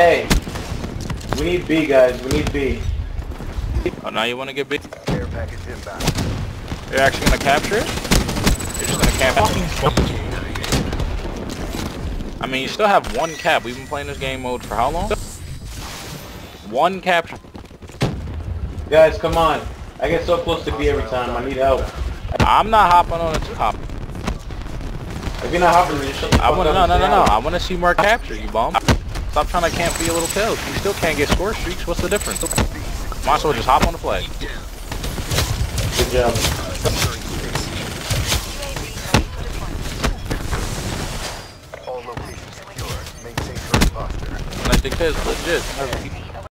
Hey, we need B, guys. We need B. Oh, now you want to get B? Care package inbound. You're actually gonna capture it? You're just gonna camp it? I mean, you still have one cap. We've been playing this game mode for how long? One capture. Guys, come on. I get so close to B every time. I need help. I'm not hopping on it. Hop. If you're not hopping, then just shut the I fuck want to up no no no no. I want to see more capture. You bum. Stop trying to camp for your little kills. You still can't get score streaks. What's the difference? Might as well just hop on the flag. Good job. All locations secure. Maintain current posture. And I think that's legit.